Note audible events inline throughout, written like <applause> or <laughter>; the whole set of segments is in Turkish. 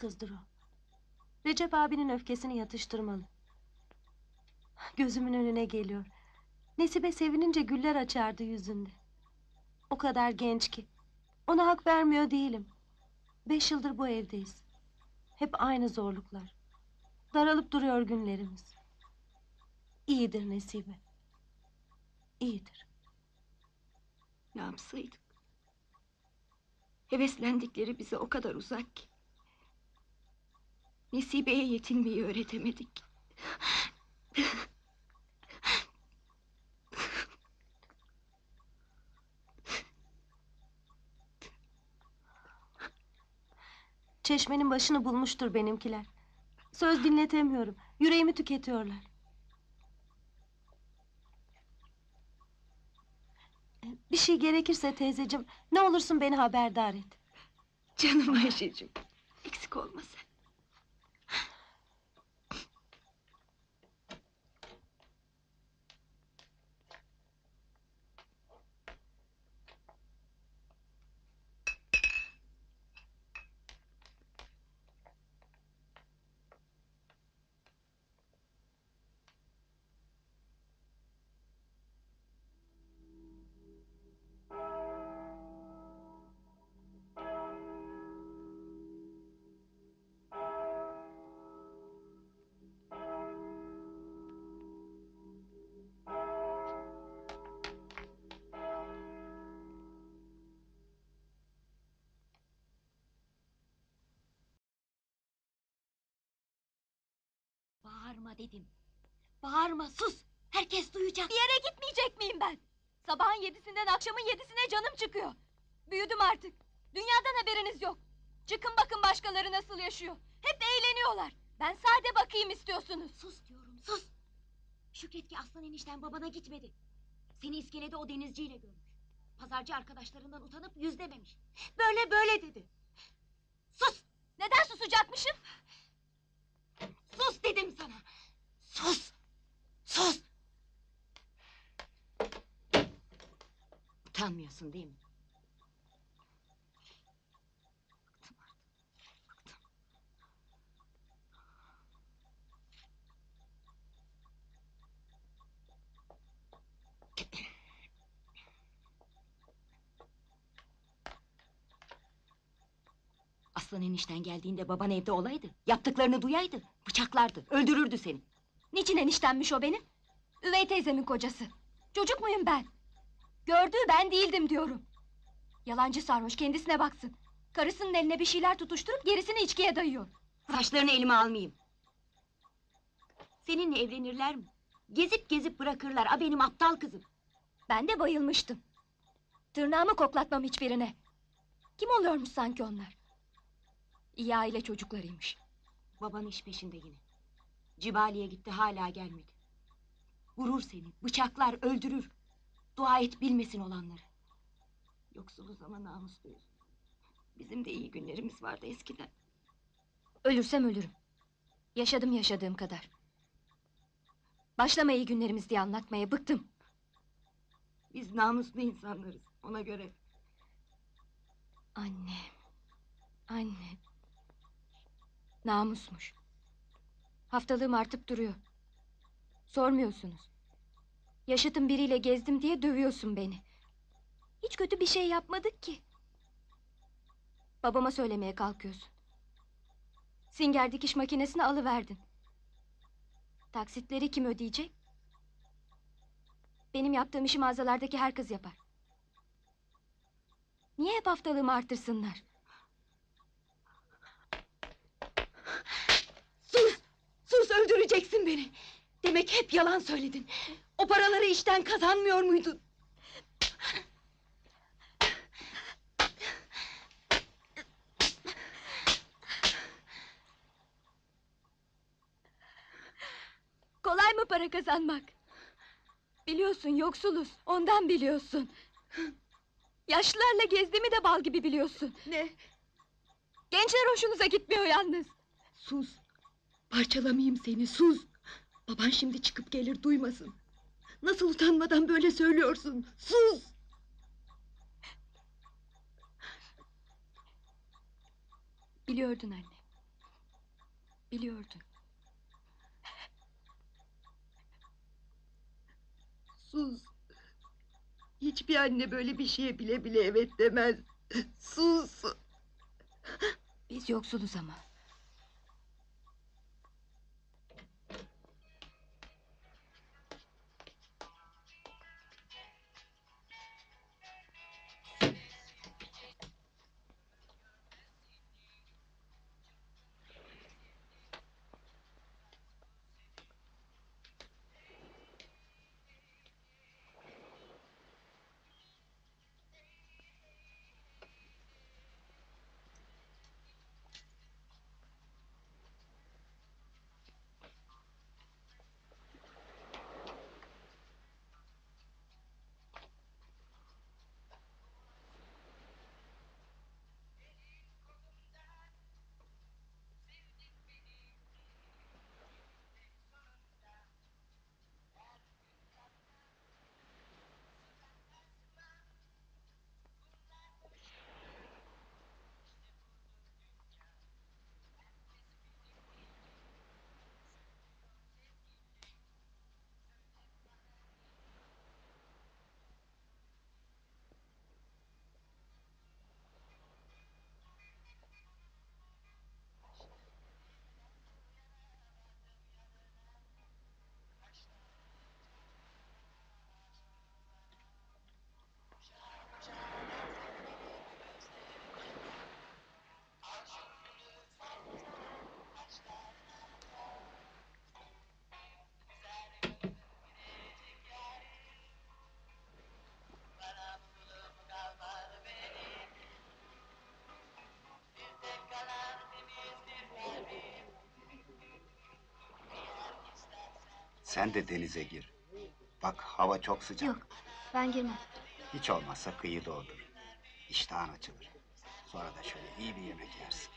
kızdır o. Recep abinin öfkesini yatıştırmalı. Gözümün önüne geliyor. Nesibe sevinince güller açardı yüzünde. O kadar genç ki. Ona hak vermiyor değilim. Beş yıldır bu evdeyiz. Hep aynı zorluklar. Daralıp duruyor günlerimiz. İyidir Nesibe. İyidir. Ne yapsaydık? Heveslendikleri bize o kadar uzak ki. Nesibe'ye yetinmeyi öğretemedik. Çeşmenin başını bulmuştur benimkiler. Söz dinletemiyorum. Yüreğimi tüketiyorlar. Bir şey gerekirse teyzeciğim, ne olursun beni haberdar et. Canım Ayşe'cim. Eksik olma sen. Bağırma dedim. Bağırma sus. Herkes duyacak. Bir yere gitmeyecek miyim ben? Sabahın yedisinden akşamın yedisine canım çıkıyor. Büyüdüm artık. Dünyadan haberiniz yok. Çıkın bakın başkaları nasıl yaşıyor. Hep eğleniyorlar. Ben sade bakayım istiyorsunuz. Sus diyorum sus. Şükret ki aslan enişten babana gitmedi. Seni iskelede o denizciyle görmüş. Pazarcı arkadaşlarından utanıp yüz dememiş. Böyle böyle dedi. Sus Neden susacakmışım? Sus dedim sana. Sus. Sus. Utanmıyorsun değil mi? Aslan enişten geldiğinde baban evde olaydı. Yaptıklarını duyaydı. Bıçaklardı. Öldürürdü seni. Niçin eniştenmiş o benim? Üvey teyzemin kocası. Çocuk muyum ben? Gördüğü ben değildim diyorum. Yalancı sarhoş kendisine baksın. Karısının eline bir şeyler tutuşturup gerisini içkiye dayıyor. Taşlarını elime almayayım. Seninle evlenirler mi? Gezip gezip bırakırlar. A benim aptal kızım. Ben de bayılmıştım. Tırnağımı koklatmam hiçbirine. Kim oluyormuş sanki onlar? İyi aile çocuklarıymış. Baban iş peşinde yine. Cibali'ye gitti hala gelmedi. Vurur seni, bıçaklar, öldürür. Dua et bilmesin olanları. Yoksuluz ama namusluyuz. Bizim de iyi günlerimiz vardı eskiden. Ölürsem ölürüm. Yaşadım yaşadığım kadar. Başlama iyi günlerimiz diye anlatmaya bıktım. Biz namuslu insanlarız ona göre. Anne. Anne. Namusmuş. Haftalığım artıp duruyor. Sormuyorsunuz. Yaşıtım biriyle gezdim diye dövüyorsun beni. Hiç kötü bir şey yapmadık ki. Babama söylemeye kalkıyorsun. Singer dikiş makinesini alıverdin. Taksitleri kim ödeyecek? Benim yaptığım işi mağazalardaki her kız yapar. Niye hep haftalığımı artırsınlar? Sus! Sus öldüreceksin beni. Demek hep yalan söyledin. O paraları işten kazanmıyor muydun? Kolay mı para kazanmak? Biliyorsun yoksuluz, ondan biliyorsun. Yaşlılarla gezdiğimi de bal gibi biliyorsun. Ne? Gençler hoşunuza gitmiyor yalnız. Sus! Parçalamayayım seni sus! Baban şimdi çıkıp gelir duymasın. Nasıl utanmadan böyle söylüyorsun? Sus! Biliyordun anne. Biliyordun. Sus. Hiçbir anne böyle bir şeye bile bile evet demez. Sus. Biz yoksuluz ama. Sen de denize gir. Bak hava çok sıcak. Yok, ben girmem. Hiç olmazsa kıyıda otur. İştahın açılır. Sonra da şöyle iyi bir yemek yersin.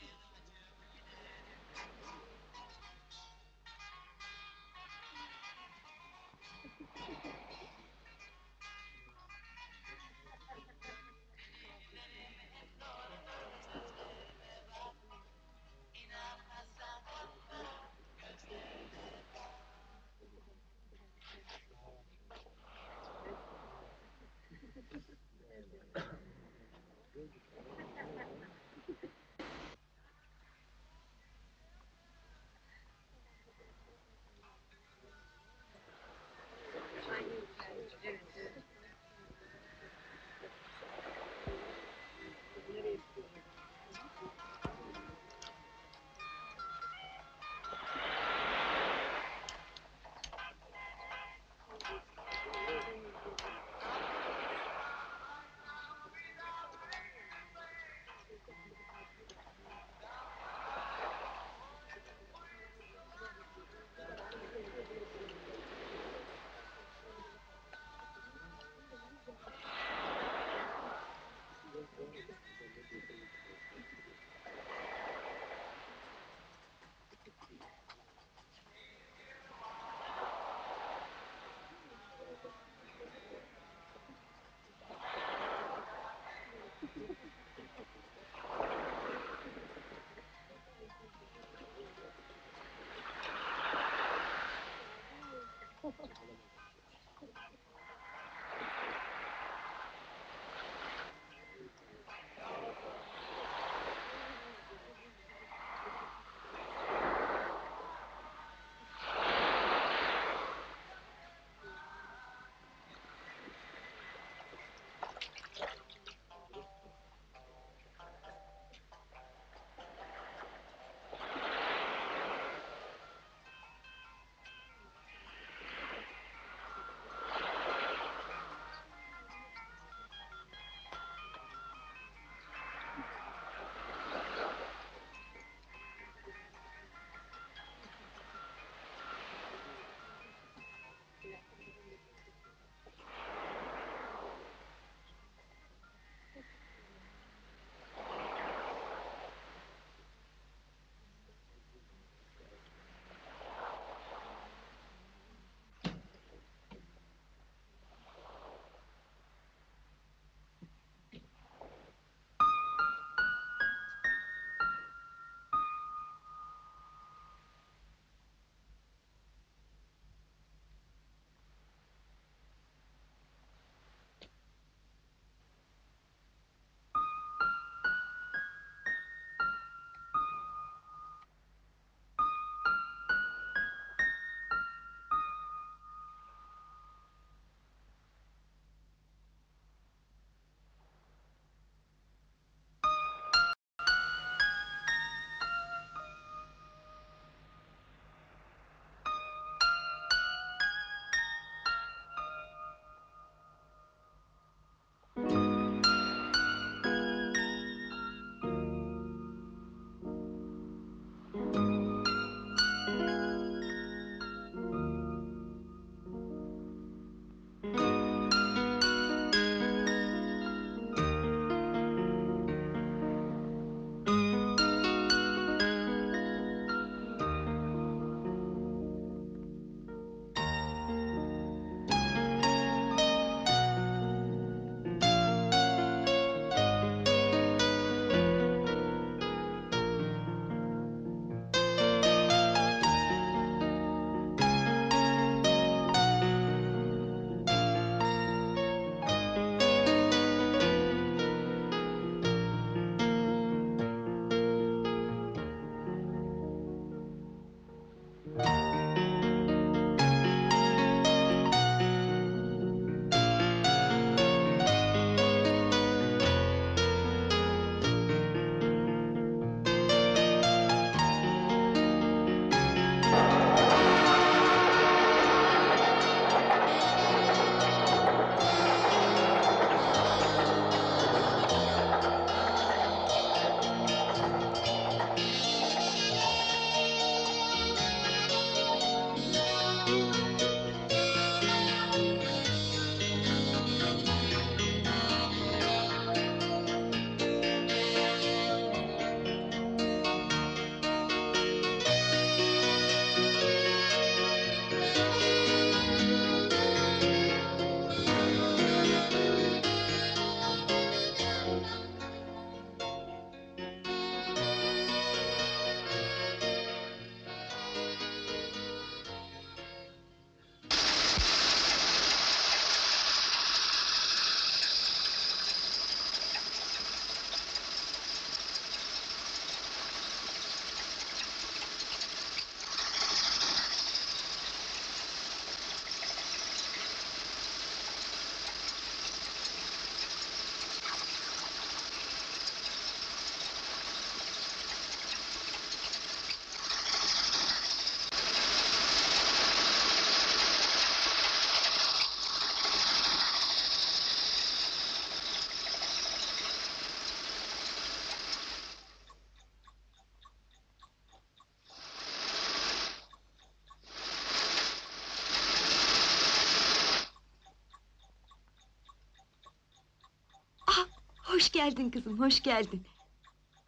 Geldin kızım, hoş geldin.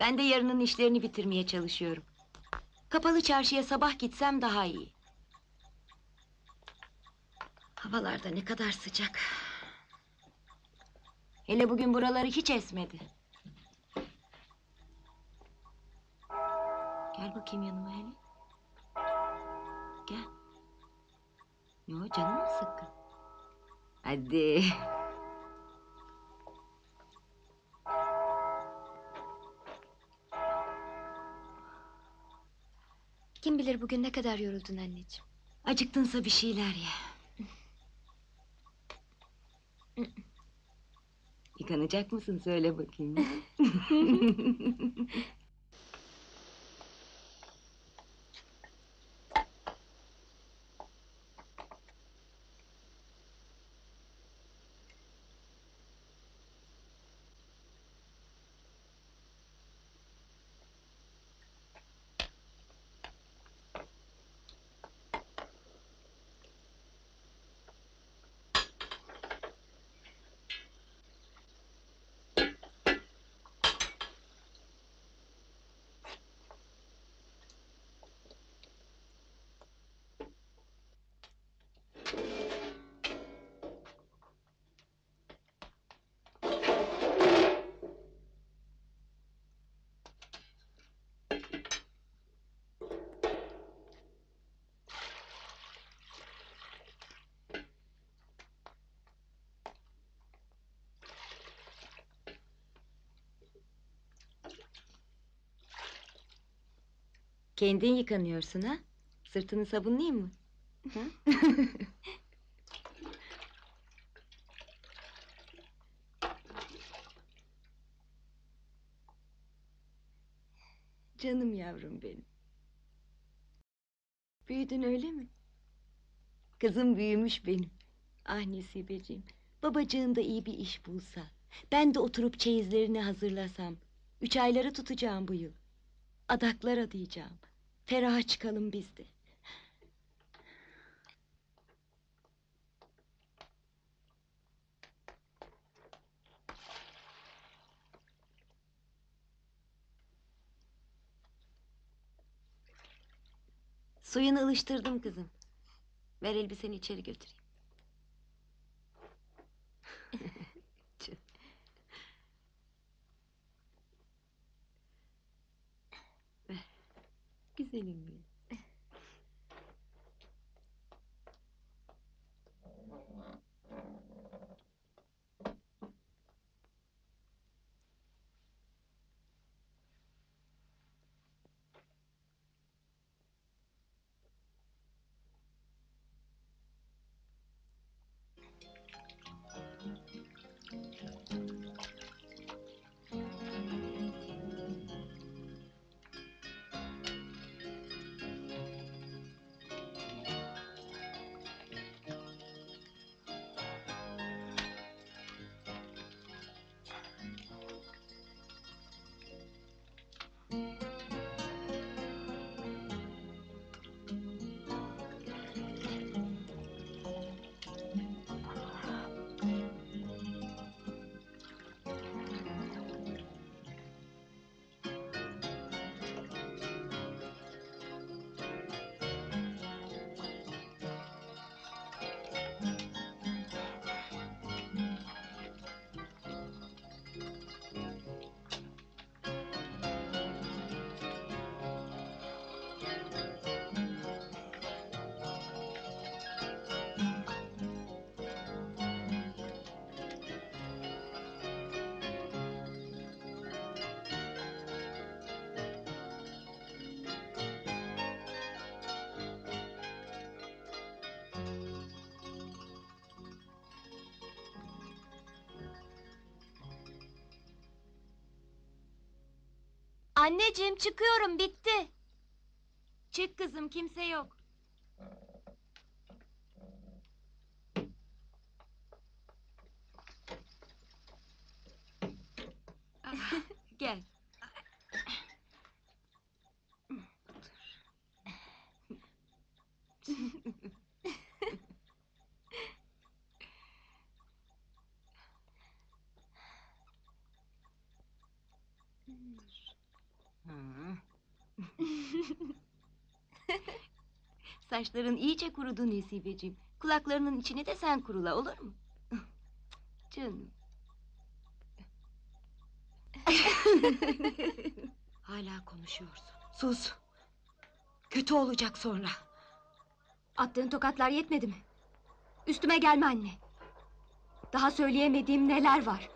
Ben de yarının işlerini bitirmeye çalışıyorum. Kapalı çarşıya sabah gitsem daha iyi. Havalarda ne kadar sıcak. Hele bugün buraları hiç esmedi. Gel bakayım yanıma hele. Gel. Ne o canın mı sıkkın? Hadi. Kim bilir bugün ne kadar yoruldun anneciğim. Acıktınsa bir şeyler ye. <laughs> Yıkanacak mısın söyle bakayım. <laughs> Kendin yıkanıyorsun ha? Sırtını sabunlayayım mı? <laughs> Canım yavrum benim. Büyüdün öyle mi? Kızım büyümüş benim. Ah Nesibeciğim. Babacığın da iyi bir iş bulsa. Ben de oturup çeyizlerini hazırlasam. Üç ayları tutacağım bu yıl. Adaklar adayacağım. Feraha çıkalım biz de. Suyunu ılıştırdım kızım. Ver elbiseni içeri götüreyim. Güzelim benim. Anneciğim çıkıyorum bitti. Çık kızım kimse yok. Ah, Gel. Hı. Saçların iyice kurudu Nesibeciğim. Kulaklarının içine de sen kurula olur mu? <laughs> Canım. <laughs> Hala konuşuyorsun. Sus. Kötü olacak sonra. Attığın tokatlar yetmedi mi? Üstüme gelme anne. Daha söyleyemediğim neler var.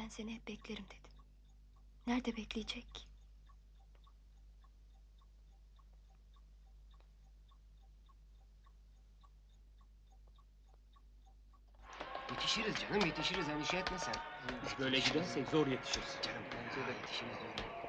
Ben seni hep beklerim dedim. Nerede bekleyecek ki? Yetişiriz canım yetişiriz endişe etme sen. Biz böyle gidersek zor yetişiriz. Canım bence de yetişiriz.